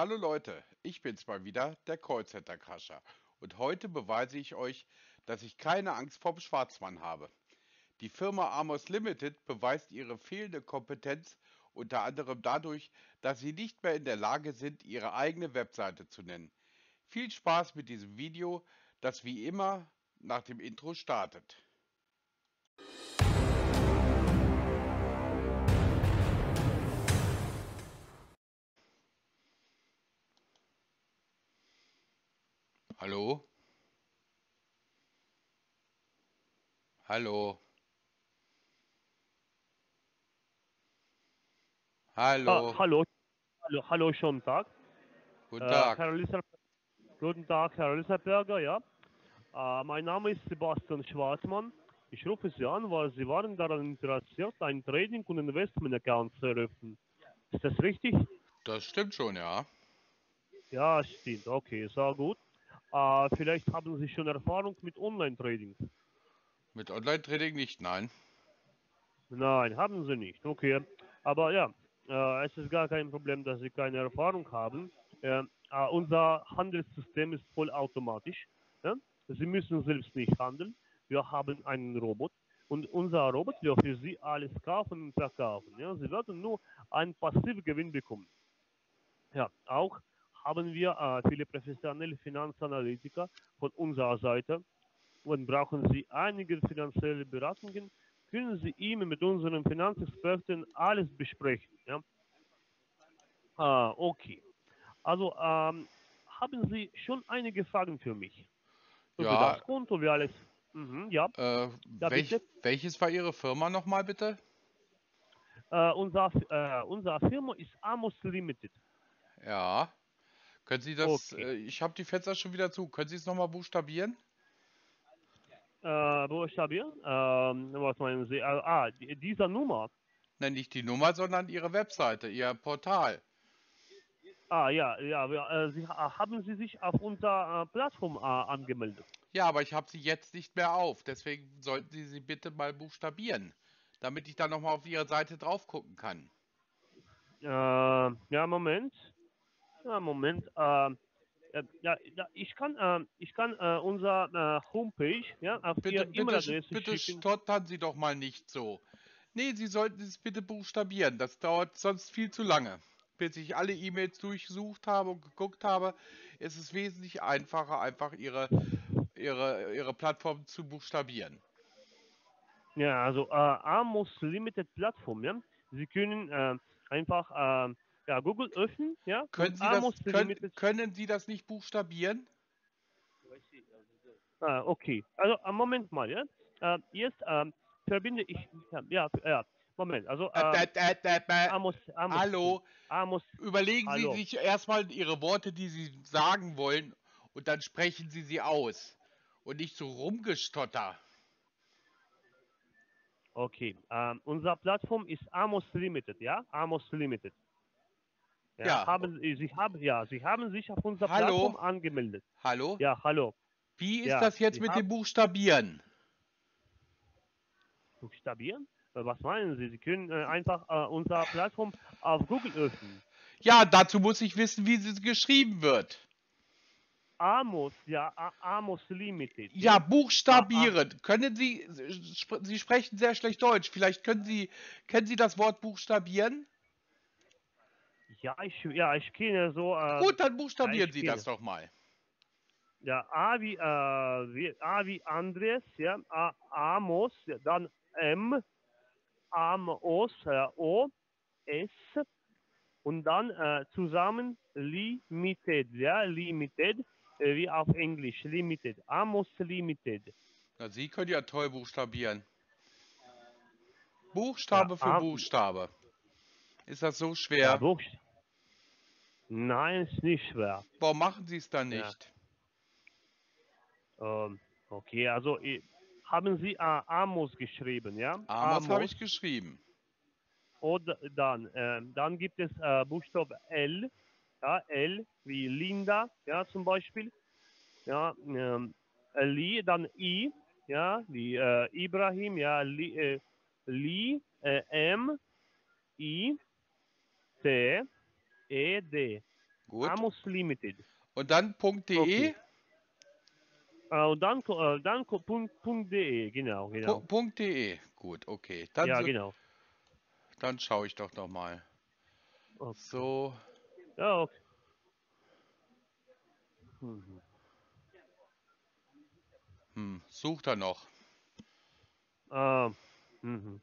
Hallo Leute, ich bin's mal wieder, der Callcenter Crasher. Und heute beweise ich euch, dass ich keine Angst vorm Schwarzmann habe. Die Firma Amos Limited beweist ihre fehlende Kompetenz unter anderem dadurch, dass sie nicht mehr in der Lage sind, ihre eigene Webseite zu nennen. Viel Spaß mit diesem Video, das wie immer nach dem Intro startet. Hallo? Hallo? Hallo? Ah, hallo, hallo, hallo, schönen Tag. Guten Äh, Tag. Herr Lisser, guten Tag, Herr Lisserberger, ja. Äh, mein Name ist Sebastian Schwarzmann. Ich rufe Sie an, weil Sie waren daran interessiert, ein Trading- und Investment-Account zu eröffnen. Ist das richtig? Das stimmt schon, ja. Ja, stimmt. Okay, sehr gut. Äh, vielleicht haben Sie schon Erfahrung mit Online-Trading. Mit Online-Trading nicht, nein. Nein, haben Sie nicht. Okay. Aber ja, äh, es ist gar kein Problem, dass Sie keine Erfahrung haben. Äh, äh, unser Handelssystem ist vollautomatisch. Ja? Sie müssen selbst nicht handeln. Wir haben einen Robot und unser Robot wird für Sie alles kaufen und verkaufen. Ja? Sie werden nur einen Passivgewinn bekommen. Ja, auch haben wir äh, viele professionelle Finanzanalytiker von unserer Seite und brauchen Sie einige finanzielle Beratungen, können Sie ihm mit unseren Finanzexperten alles besprechen. Ja? Ah, okay. Also ähm, haben Sie schon einige Fragen für mich? Über Ja. das Konto, wie alles. Mhm, ja. Äh, Ja, welch, welches war Ihre Firma nochmal bitte? Äh, unser, äh, unsere Firma ist Amos Limited. Ja. Können Sie das, Okay. äh, ich habe die Fenster schon wieder zu. Können Sie es nochmal buchstabieren? Äh, buchstabieren? Ähm, was meinen Sie? Äh, ah, die, dieser Nummer. Nein, nicht die Nummer, sondern Ihre Webseite, Ihr Portal. Ah, ja, ja. Äh, Sie, äh, haben Sie sich auf unserer äh, Plattform angemeldet? Ja, aber ich habe sie jetzt nicht mehr auf. Deswegen sollten Sie sie bitte mal buchstabieren, damit ich dann nochmal auf Ihre Seite drauf gucken kann. Äh, ja, Moment. Ja, Moment. Äh, äh, ja, ja, ich kann, äh, ich kann äh, unser äh, Homepage ja, auf Bitte, Ihre bitte, E-Mail-Adresse bitte schicken. stottern Sie doch mal nicht so. Nee, Sie sollten es bitte buchstabieren. Das dauert sonst viel zu lange. Bis ich alle E-Mails durchsucht habe und geguckt habe, ist es wesentlich einfacher, einfach Ihre, Ihre, Ihre Plattform zu buchstabieren. Ja, also äh, Amos Limited Plattform. Ja, Sie können äh, einfach äh, ja, Google öffnen. Ja, Können Sie, das, können, können Sie das nicht buchstabieren? Ah, okay. Also äh, Moment mal. Ja, äh, jetzt äh, verbinde ich. Ja, ja. Moment. Also Äh, äh, äh, äh, Amos, Amos. Hallo, Amos. überlegen Hallo. Sie sich erstmal Ihre Worte, die Sie sagen wollen, und dann sprechen Sie sie aus. Und nicht so rumgestotter. Okay. Ähm, unsere Plattform ist Amos Limited. Ja, Amos Limited. Ja. Haben, Sie- Sie haben, ja, Sie haben sich auf unserer Hallo? Plattform angemeldet. Hallo? Ja, hallo. Wie ist Ja, das jetzt mit dem Buchstabieren? Buchstabieren? Äh, Was meinen Sie? Sie können äh, einfach äh, unsere Plattform auf Google öffnen. Ja, dazu muss ich wissen, wie sie geschrieben wird. Amos, ja, Amos Limited. Ja, buchstabieren. Können Sie, sp- Sie sprechen sehr schlecht Deutsch. Vielleicht können Sie, können Sie das Wort buchstabieren? Ja, ich, ja, ich kenne so. Äh, Gut, dann buchstabieren ich Sie kenne. das doch mal. Ja, A wie, äh, wie, A wie Andres, ja, A, Amos, ja, dann M, Amos, äh, O, S und dann äh, zusammen Limited, ja, Limited, äh, wie auf Englisch, Limited, Amos Limited. Na, Sie können ja toll buchstabieren. Buchstabe Ja, für Buchstabe. Ist das so Ja, schwer? Buchst Nein, ist nicht schwer. Warum machen Sie es dann Ja. nicht? Ähm, okay, also äh, haben Sie äh, Amos geschrieben, ja? Amos habe ich geschrieben. Oder dann, äh, dann gibt es äh, Buchstabe L, ja, L wie Linda, ja, zum Beispiel. Ja, ähm, Li, dann I, ja, wie äh, Ibrahim, ja, Li, äh, Li äh, M, I, T, E, D. Gut. Amos Limited. Und dann .de? Okay. Äh, und dann, äh, dann Punkt, Punkt .de, genau, genau. Pu- .de. Gut, okay. Dann, ja, so, genau. dann schaue ich doch noch mal. Okay. So, Ja, okay. Mhm. hm, sucht er noch. Ah, mhm.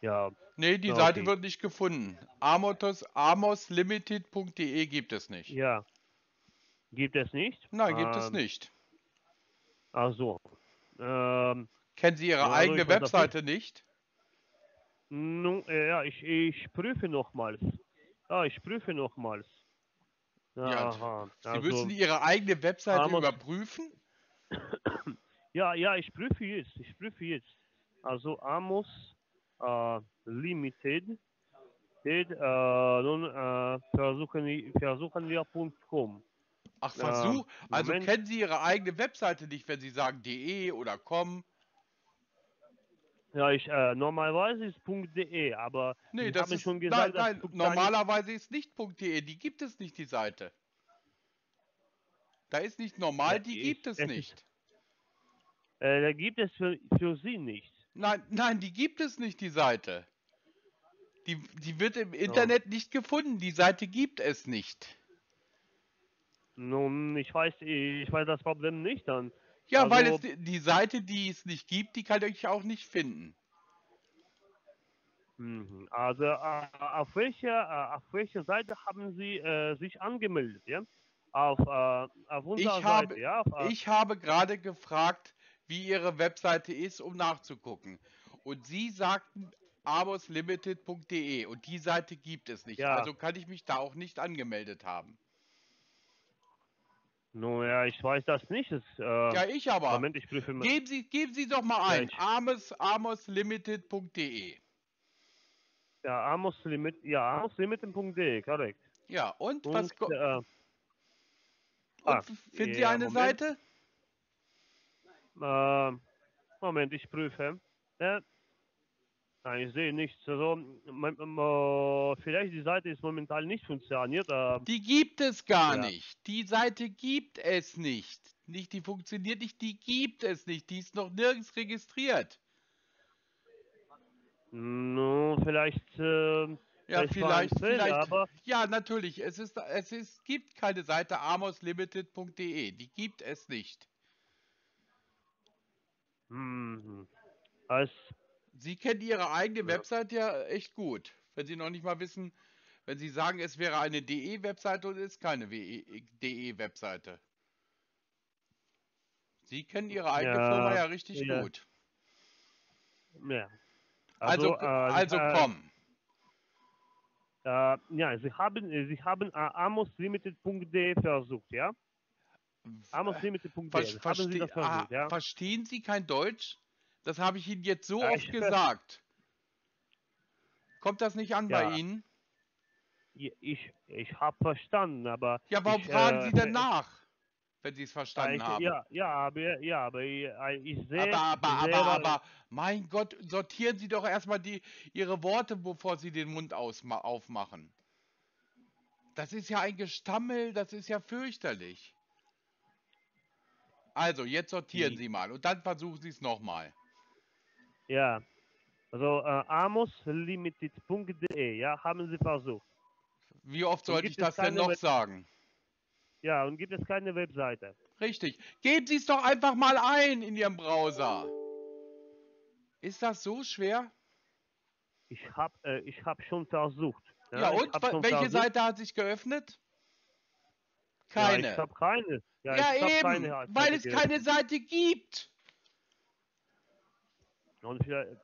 Ja, Nee, die Ja, Seite okay. wird nicht gefunden. Amotos, amoslimited.de gibt es nicht. ja. Gibt es nicht? Nein, gibt es Ähm, nicht. Ach so. Ähm, Kennen Sie Ihre also eigene Webseite nicht? nun, äh, ja, ich, ich prüfe nochmals. Ja, ich prüfe nochmals. Ja, Aha, Sie also, müssen Ihre eigene Webseite Amos- überprüfen? ja, ja, ich prüfe jetzt, ich prüfe jetzt. Also Amos äh, Limited, äh, nun äh, versuchen, versuchen wir .com. Ach, Ja, Versuch. Also Moment. kennen Sie Ihre eigene Webseite nicht, wenn Sie sagen de oder com? Ja, ich, äh, normalerweise ist .de, aber Nee, das haben ist schon nein, gesagt, nein, nicht- normalerweise ist nicht .de, die gibt es nicht die Seite. Da ist nicht normal, Ja, die ich- gibt es es ist- nicht. Äh, da gibt es für, für Sie nicht. Nein, nein, die gibt es nicht die Seite. Die, die wird im Internet nicht gefunden, die Seite gibt es nicht. Nun, ich weiß, ich weiß das Problem nicht dann. Ja, weil es Also- die, Seite, die es nicht gibt, die kann ich auch nicht finden. Mhm. Also äh, auf welcher äh, auf welcher Seite haben Sie äh, sich angemeldet, ja? Auf, äh, auf unserer Ich habe- Seite, ja? Auf, äh, Ich habe gerade gefragt, wie Ihre Webseite ist, um nachzugucken. Und Sie sagten amoslimited.de und die Seite gibt es nicht. Ja. Also kann ich mich da auch nicht angemeldet haben. nun, ja, ich weiß das nicht. Es, äh, Ja, ich aber. Moment, ich prüfe mal. Geben Sie, geben Sie doch mal Ja, ein. ich- Amos, amoslimited.de. Ja, Amos Limit, ja, amoslimited.de, korrekt. Ja, und, Und, was äh, und ah, finden Sie ja, eine Moment. Seite? Äh, Moment, ich prüfe. Äh, nein, ich sehe nichts. Also, m- m- äh, vielleicht die Seite ist momentan nicht funktioniert. Äh, Die gibt es gar Ja. nicht. Die Seite gibt es nicht. Nicht, die funktioniert nicht, die gibt es nicht. Die ist noch nirgends registriert. nun, vielleicht. Äh, Ja, vielleicht vielleicht, vielleicht. aber Ja, natürlich. Es ist, es ist, gibt keine Seite amoslimited.de. Die gibt es nicht. Mhm. Als, Sie kennen Ihre eigene. Website ja echt gut. Wenn Sie noch nicht mal wissen, wenn Sie sagen, es wäre eine DE-Webseite und es ist keine DE-Webseite. Sie kennen Ihre eigene Ja, Firma ja richtig ja. gut. ja. Also, äh, also äh, komm. Äh, ja, Sie haben, äh, Sie haben äh, amoslimited.de versucht, ja? Amoslimited.de. Ver Haben Sie verste das ah, versucht, ja? Verstehen Sie kein Deutsch? Das habe ich Ihnen jetzt so Ja, oft ver- gesagt. Kommt das nicht an Ja. bei Ihnen? Ich, ich, habe verstanden, aber. Ja, warum ich, fragen äh, Sie denn äh, nach, wenn Sie es verstanden ich, haben? Ja, ja, aber, ja, aber ich, äh, sehe. aber, aber, aber, aber, mein Gott, sortieren Sie doch erstmal die, Ihre Worte, bevor Sie den Mund aufmachen. Das ist ja ein Gestammel, das ist ja fürchterlich. Also, jetzt sortieren Die- Sie mal und dann versuchen Sie es nochmal. Ja. Also, äh, amoslimited.de, ja, haben Sie versucht. Wie oft sollte ich das denn noch Web- sagen? Ja, und gibt es keine Webseite? Richtig. Geben Sie es doch einfach mal ein in Ihrem Browser. Ist das so schwer? Ich habe äh, ich hab schon versucht. Ja, ich und? Welche versucht. Seite hat sich geöffnet? Ja, Keine. ich habe keine. Ja, Ja, eben, keine weil es keine Seite gibt. Und vielleicht,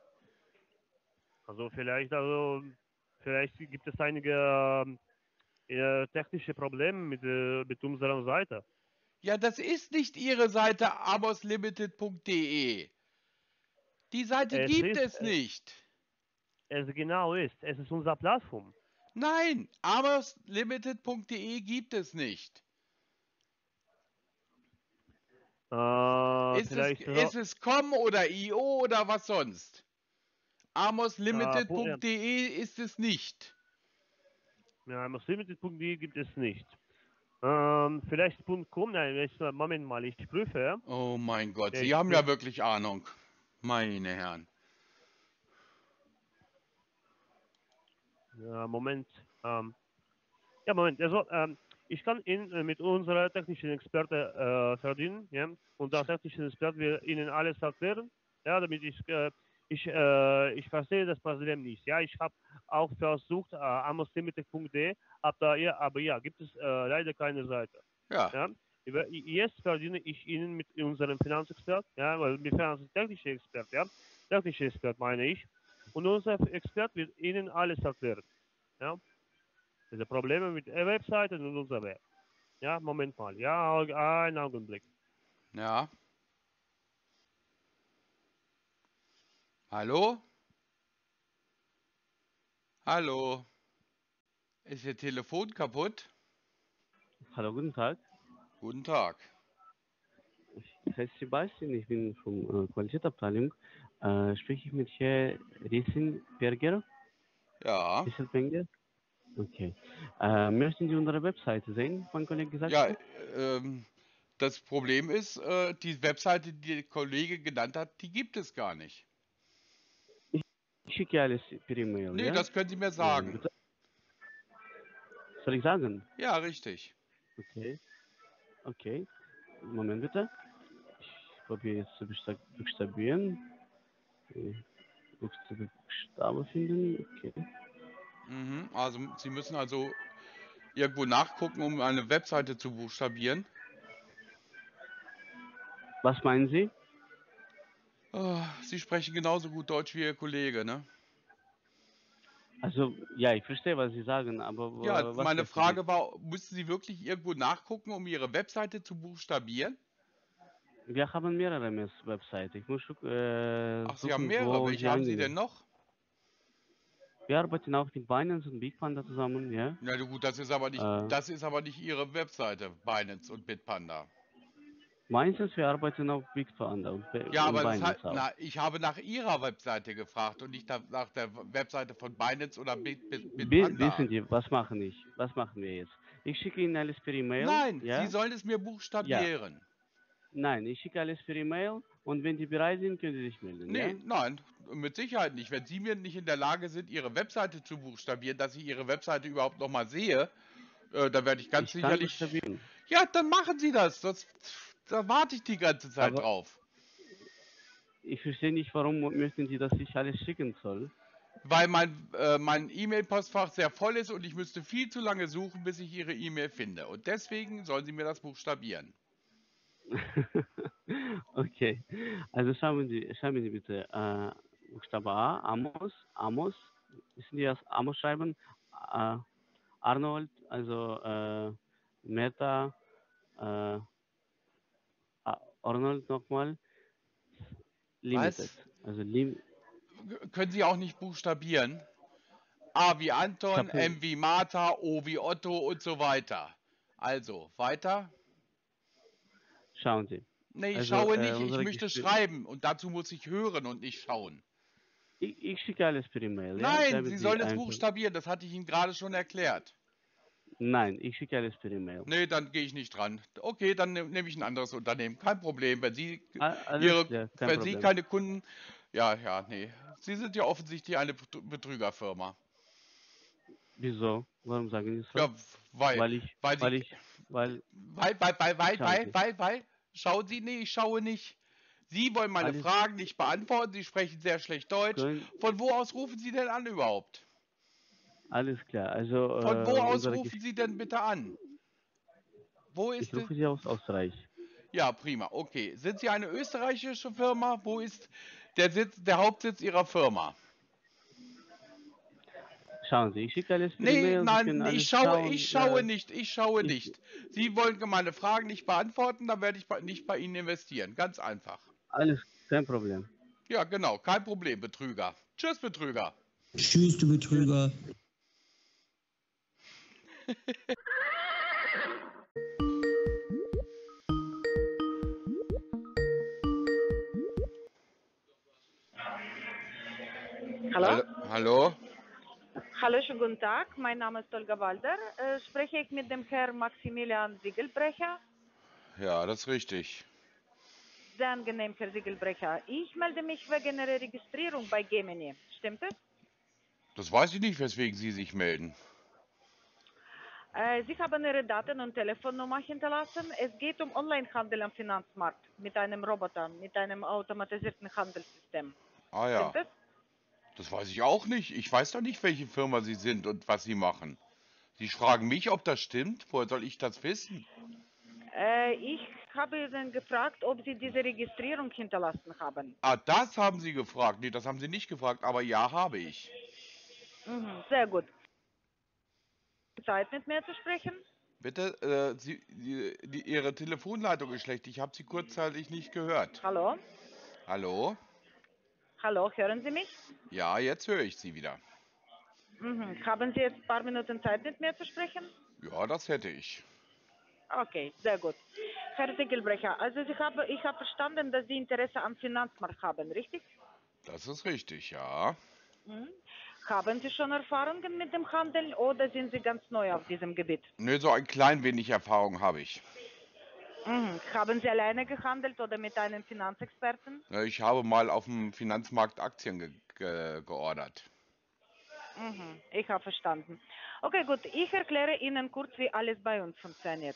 also vielleicht, also vielleicht gibt es einige äh, technische Probleme mit, äh, mit unserer Seite. Ja, das ist nicht Ihre Seite amoslimited.de. Die Seite Es gibt ist, es nicht. Es genau ist, es ist unsere Plattform. Nein, amoslimited.de gibt es nicht. Äh, Ist es, ist es com oder io oder was sonst? amoslimited.de ist es nicht. Ja, Limited.de gibt es nicht. Ähm, vielleicht .com, nein, äh, Moment mal, ich prüfe. Oh mein Gott, Sie ich haben ja wirklich Ahnung. Meine Herren. Ja, Moment. Ähm, ja, Moment. Also, ähm, ich kann Ihnen äh, mit unserer technischen Experte äh, verdienen, ja, und der technische Experte wird Ihnen alles erklären, ja, damit ich, äh, ich, äh, ich verstehe das Problem nicht. Ja, ich habe auch versucht, äh, amoslimited.de, aber ja, aber ja, gibt es äh, leider keine Seite. Ja, Ja. Jetzt verdiene ich Ihnen mit unserem Finanzexpert, ja, weil wir sind technische Expert, ja, technische Expert meine ich, und unser Expert wird Ihnen alles erklären, ja. Diese Probleme mit der Webseite und unserer Web. Ja, Moment mal, ja, einen Augenblick. ja. Hallo? Hallo? Ist Ihr Telefon kaputt? Hallo, guten Tag. Guten Tag. Ich heiße Sebastian, ich bin von äh, Qualitätsabteilung. Äh, spreche ich mit Herrn Riesenberger? Ja, Riesenberger? Okay. Äh, möchten Sie unsere Webseite sehen, mein Kollege gesagt ja, hat? ähm, das Problem ist, äh, die Webseite, die der Kollege genannt hat, die gibt es gar nicht. Ich schicke alles per E-Mail. Nee, ja? das können Sie mir sagen. Soll ich sagen? Ja, richtig. Okay. Okay. Moment bitte. Ich probiere jetzt zu buchsta- buchstabieren. Buchstabe, Buchstabe finden. Okay. Mhm. Also Sie müssen also irgendwo nachgucken, um eine Webseite zu buchstabieren. Was meinen Sie? Ah, Sie sprechen genauso gut Deutsch wie Ihr Kollege, ne? Also, ja, ich verstehe, was Sie sagen, aber Ja, meine möchten Sie? Frage war, müssen Sie wirklich irgendwo nachgucken, um Ihre Webseite zu buchstabieren? Wir haben mehrere Webseiten. Ich muss äh, Ach, Sie haben mehrere. Welche haben Sie denn noch? Wir arbeiten auch mit Binance und Bitpanda zusammen, ja. Na du gut, das ist aber nicht, Äh. das ist aber nicht Ihre Webseite, Binance und Bitpanda. Meistens wir arbeiten auf Bitpanda und, Ja, und aber hat, na, ich habe nach Ihrer Webseite gefragt und nicht nach, der Webseite von Binance oder Bit, Bit, Bi- Bitpanda. wissen Sie, was machen ich? Was machen wir jetzt? Ich schicke Ihnen alles per E-Mail. Nein, ja? Sie sollen es mir buchstabieren. Nein, ich schicke alles per E-Mail und wenn Sie bereit sind, können Sie sich melden. Nee, Ja? nein, mit Sicherheit nicht. Wenn Sie mir nicht in der Lage sind, Ihre Webseite zu buchstabieren, dass ich Ihre Webseite überhaupt nochmal sehe, äh, dann werde ich ganz ich sicherlich. buchstabieren. Ja, dann machen Sie das. das. Da warte ich die ganze Zeit Aber- drauf. Ich verstehe nicht, warum möchten Sie, dass ich alles schicken soll. Weil mein äh, mein E-Mail-Postfach sehr voll ist und ich müsste viel zu lange suchen, bis ich Ihre E-Mail finde. Und deswegen sollen Sie mir das buchstabieren. okay, also schauen Sie, schauen Sie bitte. Äh, Buchstabe A, Amos, Amos, müssen Sie das Amos schreiben? Äh, Arnold, also äh, Meta, äh, Arnold nochmal, Limited. Also lim Können Sie auch nicht buchstabieren? A wie Anton, M wie Martha, O wie Otto und so weiter. Also, weiter? Schauen Sie. Nee, ich Also, schaue äh, nicht, ich unsere möchte Gespr- schreiben und dazu muss ich hören und nicht schauen. Ich, ich schicke alles per E-Mail. ja, Nein, damit Sie sollen es buchstabieren, das hatte ich Ihnen gerade schon erklärt. Nein, ich schicke alles per E-Mail. Nee, dann gehe ich nicht dran. Okay, dann nehm- nehme ich ein anderes Unternehmen. Kein Problem. Wenn Sie, Alles Ihre, kein wenn Problem. Sie keine Kunden. Ja, ja, nee. Sie sind ja offensichtlich eine Betrü- Betrügerfirma. Wieso? Warum sagen Sie so? Ja, weil, weil ich, weil weil, ich, weil, weil, weil, weil, weil, weil, Sie. weil, weil. Schauen Sie, nee, ich schaue nicht. Sie wollen meine Alles- Fragen nicht beantworten. Sie sprechen sehr schlecht Deutsch. können, Von wo aus rufen Sie denn an überhaupt? alles klar. Also, Von äh, wo aus unsere rufen Sie denn bitte an? Wo ist Ich rufe Sie aus Österreich. Ja, prima. Okay. Sind Sie eine österreichische Firma? Wo ist der Sitz, der Hauptsitz Ihrer Firma? Schauen Sie, ich schicke alles per Nee, nein, ich schaue, schauen, ich schaue äh, nicht, ich schaue ich- nicht. Sie wollen meine Fragen nicht beantworten, dann werde ich nicht bei Ihnen investieren. Ganz einfach. Alles, kein Problem. Ja, genau, kein Problem, Betrüger. Tschüss, Betrüger. Tschüss, du Betrüger. Hallo? Hallo? Hallo, schönen guten Tag. Mein Name ist Olga Walder. Äh, spreche ich mit dem Herrn Maximilian Siegelbrecher? Ja, das ist richtig. Sehr angenehm, Herr Siegelbrecher. Ich melde mich wegen Ihrer Registrierung bei Gemini. Stimmt es? Das weiß ich nicht, weswegen Sie sich melden. Äh, Sie haben Ihre Daten und Telefonnummer hinterlassen. Es geht um Onlinehandel am Finanzmarkt mit einem Roboter, mit einem automatisierten Handelssystem. Ah ja, Stimmt es? Das weiß ich auch nicht. Ich weiß doch nicht, welche Firma Sie sind und was Sie machen. Sie fragen mich, ob das stimmt. Woher soll ich das wissen? Äh, ich habe Ihnen gefragt, ob Sie diese Registrierung hinterlassen haben. Ah, das haben Sie gefragt. Nee, das haben Sie nicht gefragt, aber ja, habe ich. Mhm, sehr gut. Zeit mit mir zu sprechen? Bitte, äh, Sie, die, die, Ihre Telefonleitung ist schlecht. Ich habe Sie kurzzeitig nicht gehört. Hallo? Hallo? Hallo, hören Sie mich? Ja, jetzt höre ich Sie wieder. Mhm. Haben Sie jetzt ein paar Minuten Zeit mit mir zu sprechen? Ja, das hätte ich. Okay, sehr gut. Herr Siegelbrecher, also ich habe, ich habe verstanden, dass Sie Interesse am Finanzmarkt haben, richtig? Das ist richtig, ja. Mhm. Haben Sie schon Erfahrungen mit dem Handel oder sind Sie ganz neu auf diesem Gebiet? Nö, so ein klein wenig Erfahrung habe ich. Mhm. Haben Sie alleine gehandelt oder mit einem Finanzexperten? Ich habe mal auf dem Finanzmarkt Aktien ge ge geordert. Mhm. Ich habe verstanden. Okay, gut. Ich erkläre Ihnen kurz, wie alles bei uns funktioniert.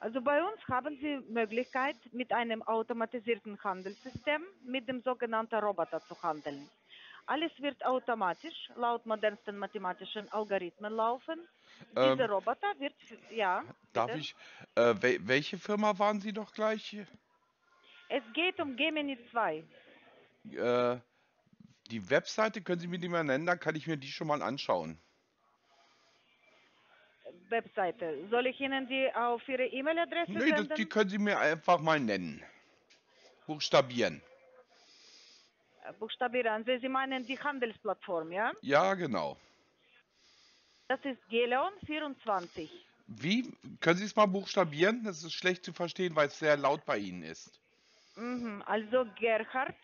Also bei uns haben Sie Möglichkeit, mit einem automatisierten Handelssystem, mit dem sogenannten Roboter zu handeln. Alles wird automatisch laut modernsten mathematischen Algorithmen laufen. Ähm, Dieser Roboter wird, ja, Darf bitte? ich, äh, wel welche Firma waren Sie doch gleich? Es geht um Gemini 2. Äh, die Webseite, können Sie mir die mal nennen, dann kann ich mir die schon mal anschauen. Webseite. Soll ich Ihnen die auf Ihre E-Mail-Adresse Nee, senden? die können Sie mir einfach mal nennen. Buchstabieren. Buchstabieren Sie. Sie meinen die Handelsplattform, ja? Ja, genau. Das ist Geleon 24. Wie? Können Sie es mal buchstabieren? Das ist schlecht zu verstehen, weil es sehr laut bei Ihnen ist. Mhm. Also Gerhard,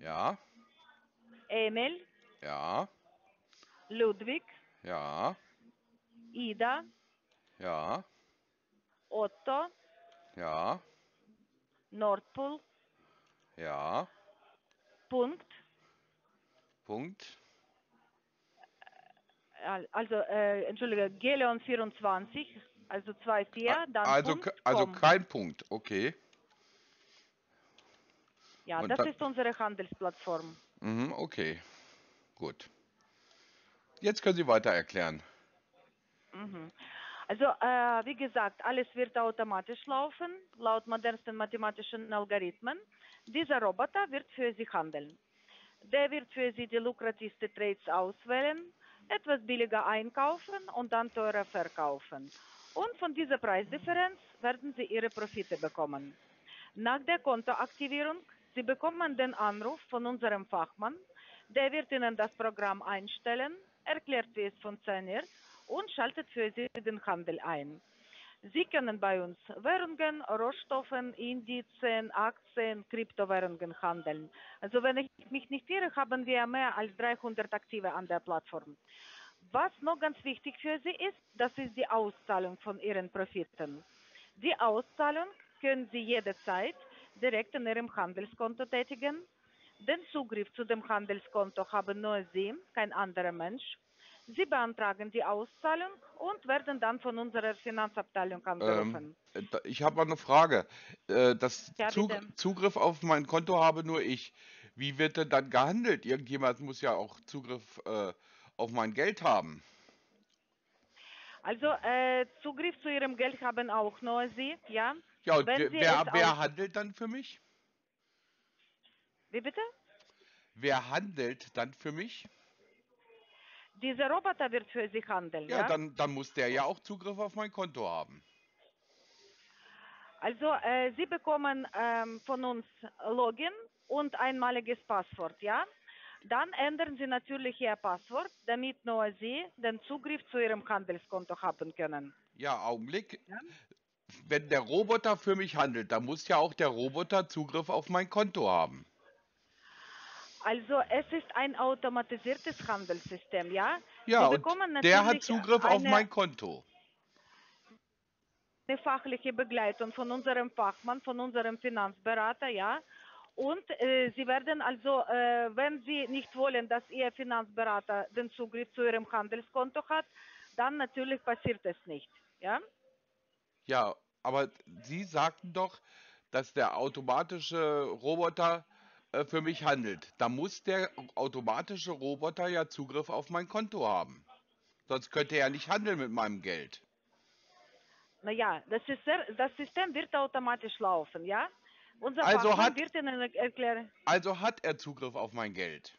Ja, Emil, ja, Ludwig, ja, Ida, ja, Otto, ja, Nordpol, ja. Punkt. Punkt. Al- Also, äh, entschuldige, Geleon 24, also 2,4, dann Also, Punkt, also kein Punkt, okay. Ja, und das ist unsere Handelsplattform. Mhm, okay. Gut. Jetzt können Sie weiter erklären. Mhm. Also, äh, wie gesagt, alles wird automatisch laufen, laut modernsten mathematischen Algorithmen. Dieser Roboter wird für Sie handeln. Der wird für Sie die lukrativste Trades auswählen, etwas billiger einkaufen und dann teurer verkaufen. Und von dieser Preisdifferenz werden Sie Ihre Profite bekommen. Nach der Kontoaktivierung, Sie bekommen den Anruf von unserem Fachmann, der wird Ihnen das Programm einstellen, erklärt, wie es funktioniert und schaltet für Sie den Handel ein. Sie können bei uns Währungen, Rohstoffen, Indizien, Aktien, Kryptowährungen handeln. Also wenn ich mich nicht irre, haben wir mehr als 300 Aktive an der Plattform. Was noch ganz wichtig für Sie ist, das ist die Auszahlung von Ihren Profiten. Die Auszahlung können Sie jederzeit direkt in Ihrem Handelskonto tätigen. Den Zugriff zu dem Handelskonto haben nur Sie, kein anderer Mensch. Sie beantragen die Auszahlung und werden dann von unserer Finanzabteilung angerufen. Äh, da- Ich habe mal eine Frage. Äh, Das Ja, Zug. Zugriff auf mein Konto habe nur ich. Wie wird denn dann gehandelt? Irgendjemand muss ja auch Zugriff äh, auf mein Geld haben. Also äh, Zugriff zu Ihrem Geld haben auch nur Sie, ja? Ja, und wer, wer, wer handelt dann für mich? Wie bitte? Wer handelt dann für mich? Dieser Roboter wird für Sie handeln, Ja, ja? dann, dann muss der ja auch Zugriff auf mein Konto haben. Also äh, Sie bekommen ähm, von uns Login und einmaliges Passwort, ja? Dann ändern Sie natürlich Ihr Passwort, damit nur Sie den Zugriff zu Ihrem Handelskonto haben können. Ja, Augenblick. Ja? Wenn der Roboter für mich handelt, dann muss ja auch der Roboter Zugriff auf mein Konto haben. Also es ist ein automatisiertes Handelssystem, ja? Ja, und der hat Zugriff auf mein Konto. eine fachliche Begleitung von unserem Fachmann, von unserem Finanzberater, ja. Und äh, Sie werden also, äh, wenn Sie nicht wollen, dass Ihr Finanzberater den Zugriff zu Ihrem Handelskonto hat, dann natürlich passiert es nicht, ja. Ja, aber Sie sagten doch, dass der automatische Roboter für mich handelt. Da muss der automatische Roboter ja Zugriff auf mein Konto haben. Sonst könnte er ja nicht handeln mit meinem Geld. Naja, das, ist sehr, das System wird automatisch laufen, ja. Unser Also Fachmann hat- wird Ihnen erklären, Also hat er Zugriff auf mein Geld.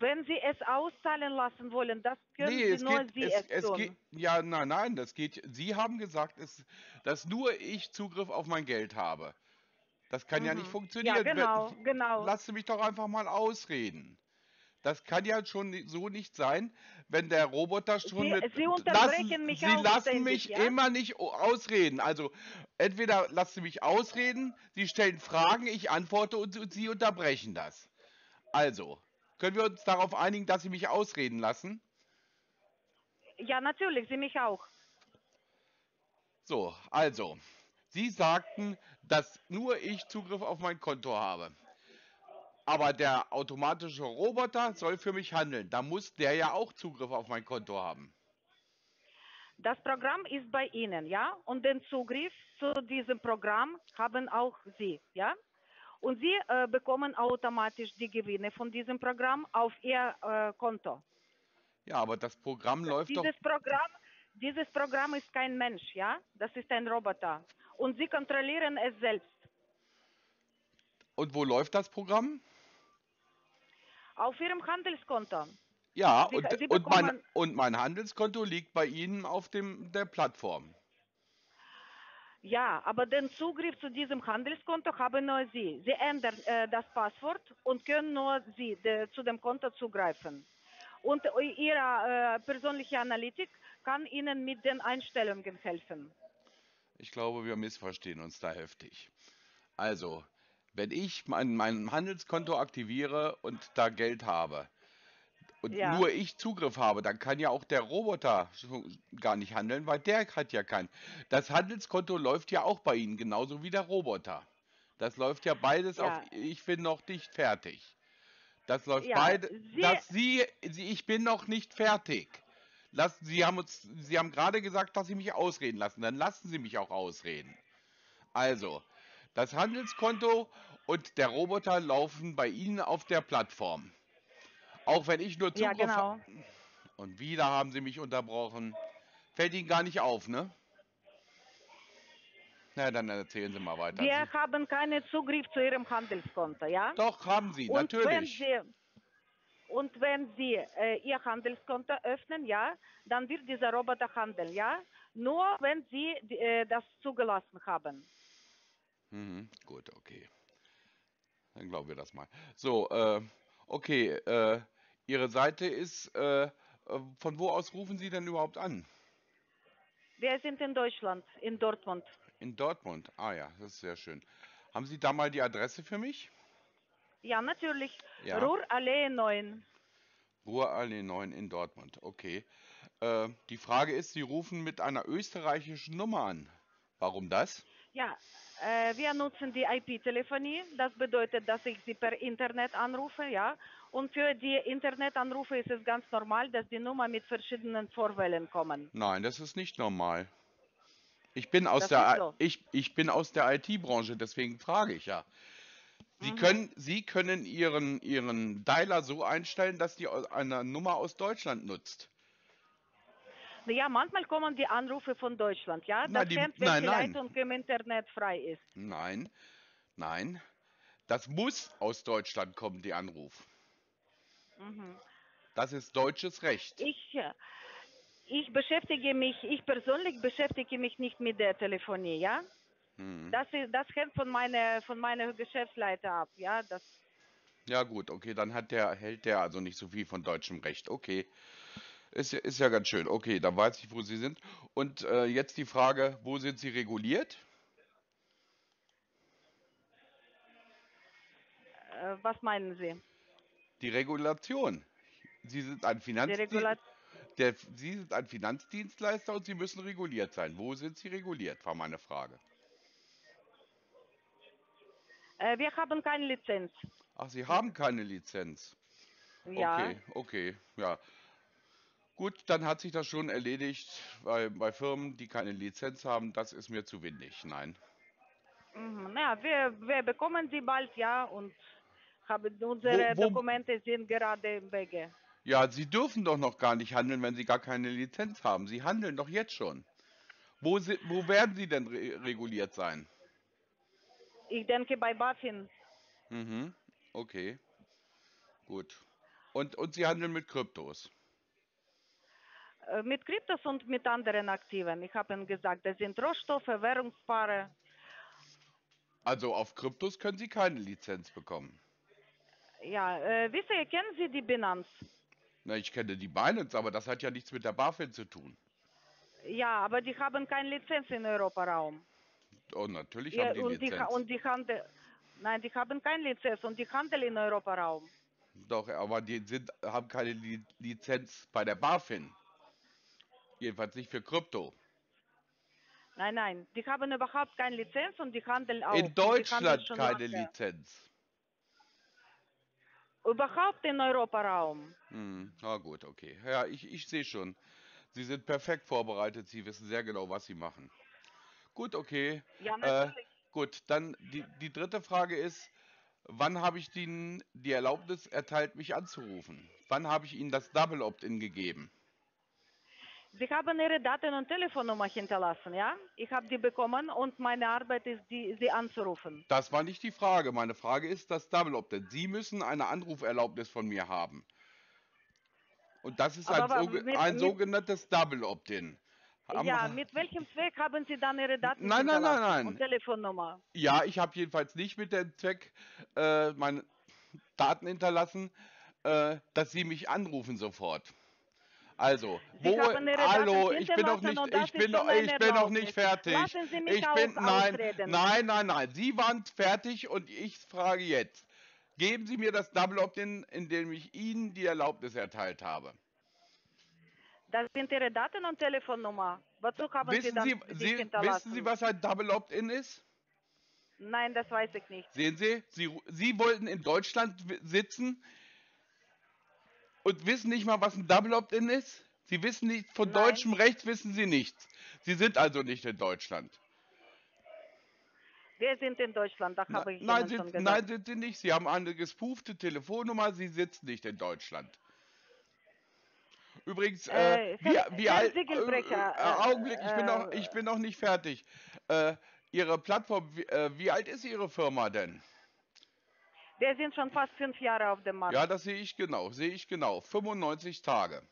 wenn Sie es auszahlen lassen wollen, das können Nee, Sie es nur geht, Sie es, es tun. geht, ja, nein, nein, das geht, Sie haben gesagt, es, dass nur ich Zugriff auf mein Geld habe. Das kann ja nicht Mhm. funktionieren. Ja, genau, genau. Lassen Sie mich doch einfach mal ausreden. Das kann ja schon so nicht sein, wenn der Roboter schon Sie- mit. Sie lassen, unterbrechen mich Sie lassen mich ja? immer nicht ausreden. Also entweder lassen Sie mich ausreden, Sie stellen Fragen, ich antworte und, und Sie unterbrechen das. Also, können wir uns darauf einigen, dass Sie mich ausreden lassen? Ja, natürlich, Sie mich auch. So, also, Sie sagten, dass nur ich Zugriff auf mein Konto habe. Aber der automatische Roboter soll für mich handeln. Da muss der ja auch Zugriff auf mein Konto haben. Das Programm ist bei Ihnen, ja? Und den Zugriff zu diesem Programm haben auch Sie, ja? Und Sie äh, bekommen automatisch die Gewinne von diesem Programm auf Ihr äh, Konto. Ja, aber das Programm läuft doch. Dieses Programm, dieses Programm ist kein Mensch, ja? Das ist ein Roboter. Und Sie kontrollieren es selbst. Und wo läuft das Programm? Auf Ihrem Handelskonto. Ja, Sie- und, Sie und, mein, und mein Handelskonto liegt bei Ihnen auf dem, der Plattform. Ja, aber den Zugriff zu diesem Handelskonto haben nur Sie. Sie ändern äh, das Passwort und können nur Sie de, zu dem Konto zugreifen. Und äh, Ihre äh, persönliche Analytik kann Ihnen mit den Einstellungen helfen. Ich glaube, wir missverstehen uns da heftig. Also, wenn ich mein, mein Handelskonto aktiviere und da Geld habe und Ja. nur ich Zugriff habe, dann kann ja auch der Roboter gar nicht handeln, weil der hat ja keinen. Das Handelskonto läuft ja auch bei Ihnen, genauso wie der Roboter. Das läuft ja beides Ja. auf Ich bin noch nicht fertig. Das läuft Ja, beide. Sie- dass Sie, Sie, ich bin noch nicht fertig. Lassen, Sie haben uns, Sie haben gerade gesagt, dass Sie mich ausreden lassen. Dann lassen Sie mich auch ausreden. Also, das Handelskonto und der Roboter laufen bei Ihnen auf der Plattform. Auch wenn ich nur Ja, Zugriff genau. ha- Und wieder haben Sie mich unterbrochen. Fällt Ihnen gar nicht auf, ne? Na, dann erzählen Sie mal weiter. Wir haben keinen Zugriff zu Ihrem Handelskonto, ja? doch, haben Sie, Und wenn natürlich. Sie, und wenn Sie äh, Ihr Handelskonto öffnen, ja, dann wird dieser Roboter handeln, ja? Nur wenn Sie äh, das zugelassen haben. Mhm, gut, okay. Dann glauben wir das mal. So, äh, okay, äh, Ihre Seite ist, äh, äh, von wo aus rufen Sie denn überhaupt an? Wir sind in Deutschland, in Dortmund. In Dortmund. Ah ja, das ist sehr schön. Haben Sie da mal die Adresse für mich? Ja, natürlich. Ja. Ruhrallee 9. Ruhrallee 9 in Dortmund. Okay. Äh, die Frage ist, Sie rufen mit einer österreichischen Nummer an. Warum das? Ja, äh, wir nutzen die IP-Telefonie. Das bedeutet, dass ich Sie per Internet anrufe, ja. Und für die Internetanrufe ist es ganz normal, dass die Nummer mit verschiedenen Vorwählen kommen. Nein, das ist nicht normal. Ich bin aus Das der so. ich, ich bin aus der IT-Branche, deswegen frage ich ja. Sie Mhm. können Sie können Ihren Ihren Dialer so einstellen, dass die eine Nummer aus Deutschland nutzt. Ja, manchmal kommen die Anrufe von Deutschland, ja. Na, Das die- kennt, wenn nein, die nein. Leitung im Internet frei ist. Nein, nein, das muss aus Deutschland kommen, die Anruf. Mhm. Das ist deutsches Recht. Ich, ich beschäftige mich, ich persönlich beschäftige mich nicht mit der Telefonie, ja. Hm. Das, das hängt von meiner, von meiner Geschäftsleiter ab, ja. Das, Ja gut, okay, dann hat der, hält der also nicht so viel von deutschem Recht. Okay. Ist, ja- ist ja ganz schön. Okay, dann weiß ich, wo Sie sind. Und äh, jetzt die Frage, wo sind Sie reguliert? Äh, was meinen Sie? Die Regulation. Sie sind ein Die Finanzdi Regula der, Sie sind ein Finanzdienstleister und Sie müssen reguliert sein. Wo sind Sie reguliert, war meine Frage. Äh, wir haben keine Lizenz. Ach, Sie haben keine Lizenz. Ja. Okay, okay, ja. Gut, dann hat sich das schon erledigt. Bei, bei Firmen, die keine Lizenz haben, das ist mir zu windig. Nein. Mhm. Ja, wir, wir bekommen sie bald, ja, und haben, unsere wo- Dokumente sind gerade im Wege. Ja, Sie dürfen doch noch gar nicht handeln, wenn Sie gar keine Lizenz haben. Sie handeln doch jetzt schon. Wo, wo werden Sie denn re reguliert sein? Ich denke bei BaFin. Mhm, okay. Gut. Und, und Sie handeln mit Kryptos. Äh, Mit Kryptos und mit anderen Aktiven. Ich habe Ihnen gesagt, das sind Rohstoffe, Währungspaare. Also auf Kryptos können Sie keine Lizenz bekommen. Ja, äh, wissen Sie, kennen Sie die Binance? Na, ich kenne die Binance, aber das hat ja nichts mit der BaFin zu tun. Ja, aber die haben keine Lizenz im Europaraum. Oh, natürlich Ja, haben die und, die, Lizenz. und die handeln, nein, die haben keine Lizenz und die handeln im Europaraum. Doch, aber die sind, haben keine Li Lizenz bei der BaFin. Jedenfalls nicht für Krypto. Nein, nein, die haben überhaupt keine Lizenz und die handeln auch. In die Deutschland keine lange. Lizenz. Überhaupt im Europaraum. Hm, na gut, okay. Ja, ich, ich sehe schon. Sie sind perfekt vorbereitet. Sie wissen sehr genau, was Sie machen. Gut, okay. Ja, Äh, natürlich. gut, dann die, die dritte Frage ist, wann habe ich Ihnen die Erlaubnis erteilt, mich anzurufen? Wann habe ich Ihnen das Double Opt-in gegeben? Sie haben Ihre Daten und Telefonnummer hinterlassen, ja? Ich habe die bekommen und meine Arbeit ist, die, Sie anzurufen. Das war nicht die Frage. Meine Frage ist das Double Opt-in. Sie müssen eine Anruferlaubnis von mir haben. Und das ist ein, Aber mit- ein sogenanntes Double Opt-in. Ja, mit welchem Zweck haben Sie dann Ihre Daten Nein, nein, nein, nein. und Telefonnummer? Ja, ich habe jedenfalls nicht mit dem Zweck äh, meine Daten hinterlassen, äh, dass Sie mich anrufen sofort. Also, wo, hallo, ich bin noch nicht, ich bin noch, ich bin noch nicht fertig. Lassen Sie mich ich bin, nein, ausreden. nein, nein, nein, Sie waren fertig und ich frage jetzt. Geben Sie mir das Double Opt-in, in dem ich Ihnen die Erlaubnis erteilt habe. Das sind Ihre Daten und Telefonnummer. Wozu haben Sie Wissen Sie, die Sie, hinterlassen? wissen Sie, was ein Double Opt-in ist? Nein, das weiß ich nicht. Sehen Sie, Sie, Sie wollten in Deutschland sitzen und wissen nicht mal, was ein Double Opt-in ist? Sie wissen nicht, von Nein. deutschem Recht wissen Sie nichts. Sie sind also nicht in Deutschland. Wir sind in Deutschland, da habe ich nein, Ihnen schon sind, gesagt. nein, sind Sie nicht. Sie haben eine gespoofte Telefonnummer, Sie sitzen nicht in Deutschland. Übrigens, äh, wie, wie alt... Augenblick, ich bin, noch, äh, ich bin noch nicht fertig. Äh, Ihre Plattform, wie, äh, wie alt ist Ihre Firma denn? Wir sind schon fast fünf Jahre auf dem Markt. Ja, das sehe ich genau, sehe ich genau. 95 Tage.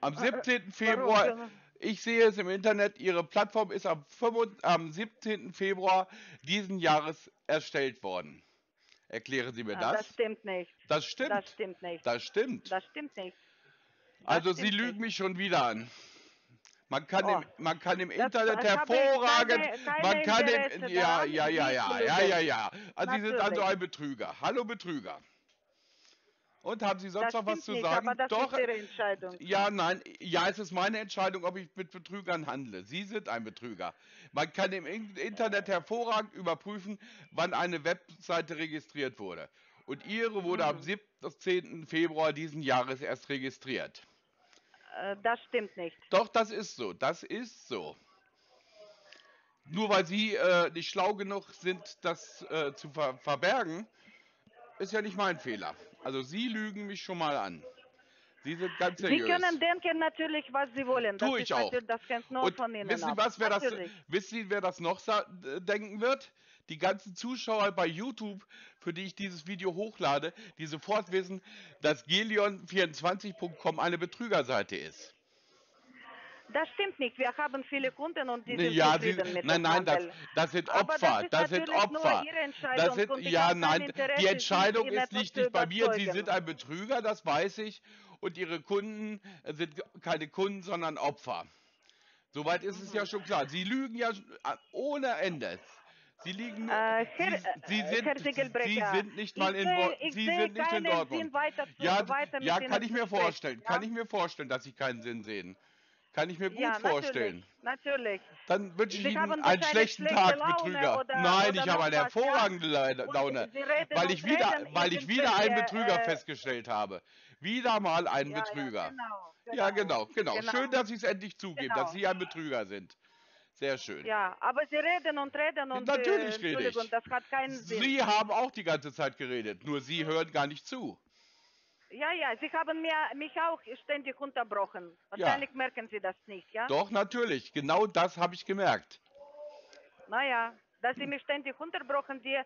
Am Äh, 17. Februar, ich sehe es im Internet, Ihre Plattform ist am, 25 am 17. Februar diesen Jahres erstellt worden. Erklären Sie mir Ah, das? Das stimmt nicht. Das stimmt. Das stimmt nicht. Das stimmt. Das stimmt nicht. Das Also Sie lügen nicht. mich schon wieder an. Man kann, Oh. im, man kann im Internet hervorragend, keine- keine man kann im, ja, ja, ja, ja, ja, ja, ja. Also Sie sind also ein Betrüger. Hallo Betrüger. Und haben Sie sonst noch was zu nicht, sagen? aber das Doch, ist Ihre Entscheidung. ja, nein, ja, es ist meine Entscheidung, ob ich mit Betrügern handle. Sie sind ein Betrüger. Man kann im In- Internet hervorragend überprüfen, wann eine Webseite registriert wurde. Und Ihre wurde am Mhm. 17. Februar diesen Jahres erst registriert. Äh, Das stimmt nicht. Doch, das ist so. Das ist so. Nur weil Sie äh, nicht schlau genug sind, das äh, zu ver verbergen, ist ja nicht mein Fehler. Also Sie lügen mich schon mal an. Sie sind ganz Sie seriös. können denken natürlich, was Sie wollen. Das Tu ist ich auch. natürlich- Das hängt nur Und von Ihnen wissen Sie was, wer das, wissen Sie, wer das noch denken wird? Die ganzen Zuschauer bei YouTube, für die ich dieses Video hochlade, die sofort wissen, dass Gelion24.com eine Betrügerseite ist. Das stimmt nicht. Wir haben viele Kunden und die sind Ja, Sie, mit nein, nein, das, das sind Opfer, das das, ist sind Opfer. Ihre Entscheidung Das sind, ja, nein, Interesse, die Sie Entscheidung in ist nicht, nicht bei mir. Sie sind ein Betrüger, das weiß ich. Und Ihre Kunden sind keine Kunden, sondern Opfer. Soweit ist es ja schon klar. Sie lügen ja ohne Ende. Sie liegen, Äh, Sie, Herr, Sie, äh, sind, Sie sind nicht mal in, sehe- Sie sind nicht in Dortmund. Weiter Ja, weiter ja, kann ich mir vorstellen. ja? Kann ich mir vorstellen, dass Sie keinen Sinn sehen. Kann ich mir gut ja, vorstellen. Natürlich, natürlich. Dann wünsche ich Sie Ihnen einen schlechten schlechte Tag, Laune Betrüger. oder- Nein, oder ich habe eine hervorragende Laune- weil ich wieder, weil ich wieder einen Betrüger äh, festgestellt habe. Wieder mal einen ja, Betrüger. Ja, genau, Ja, genau, genau. genau. Schön, dass Sie es endlich zugeben, Genau. dass Sie ein Betrüger sind. Sehr schön. Ja, aber Sie reden und reden und Natürlich äh, rede ich. Das hat keinen Sinn. Sie haben auch die ganze Zeit geredet, nur Sie hören gar nicht zu. Ja, ja, Sie haben mir, mich auch ständig unterbrochen. Wahrscheinlich merken Sie das nicht, ja? Doch, natürlich. Genau das habe ich gemerkt. Naja, dass Sie mich ständig unterbrochen, die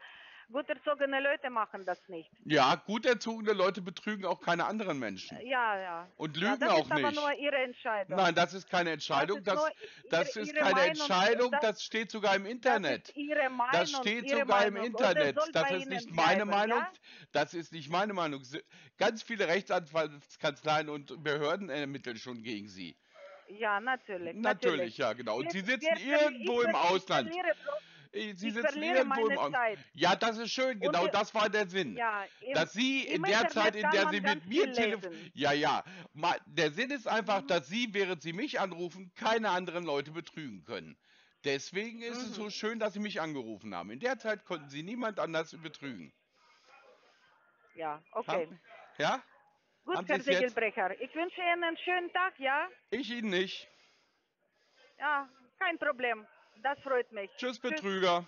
gut erzogene Leute machen das nicht. Ja, gut erzogene Leute betrügen auch keine anderen Menschen. Ja, ja. Und ja, lügen das auch ist aber nicht. nur Ihre Entscheidung. Nein, das ist keine Entscheidung. ist Das, nur das Ihre- ist Ihre keine Meinung, Entscheidung. das- Das steht sogar im Internet. Das ist Ihre Meinung. Das steht Ihre sogar im Meinung. Und Internet. Das ist nicht meine bleiben, Meinung. Ja? Das ist nicht meine Meinung. Ganz viele Rechtsanwaltskanzleien und Behörden ermitteln schon gegen Sie. ja, natürlich. Natürlich, ja, genau. Und Wir- Sie sitzen irgendwo im Ausland. Äh, Sie ich sitzen irgendwo im. Zeit. Ja, das ist schön. Genau wir- das war der Sinn. Ja, dass Sie in der Zeit, in der Sie mit mir telefonieren. Ja, ja. Ma- Der Sinn ist einfach, dass Sie, während Sie mich anrufen, keine anderen Leute betrügen können. Deswegen ist es Mhm. so schön, dass Sie mich angerufen haben. In der Zeit konnten Sie niemand anders betrügen. Ja, okay. Ja? Gut, haben Herr? Segelbrecher. Ich wünsche Ihnen einen schönen Tag, ja? Ich Ihnen nicht. Ja, kein Problem. Das freut mich. Tschüss, Betrüger.